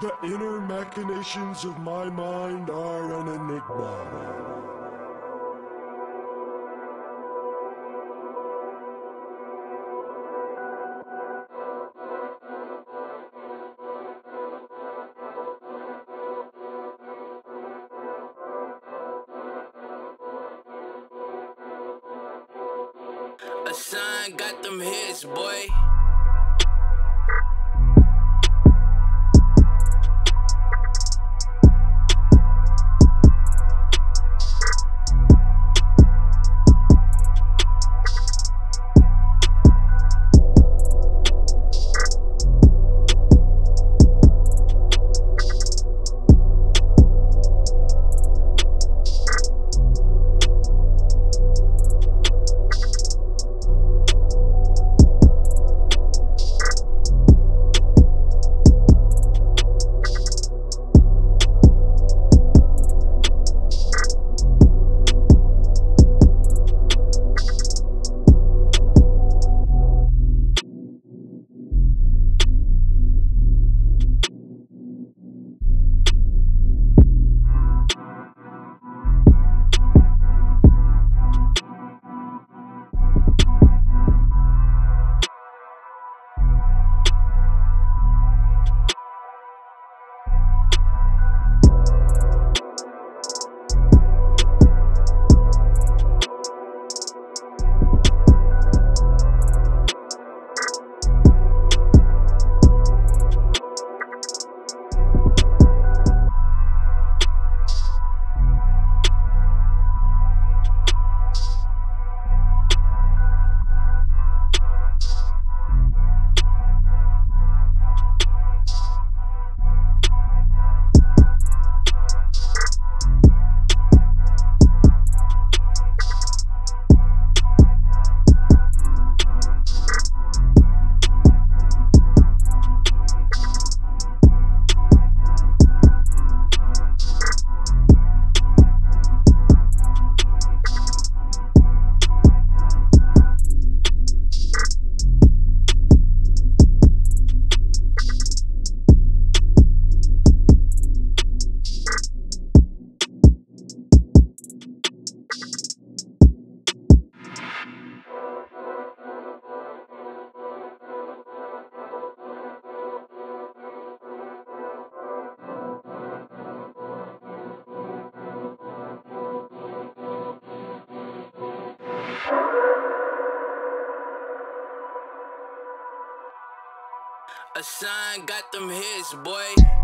The inner machinations of my mind are an enigma. Asiiigned got them hits, boy. Asiiigned got them hits, boy.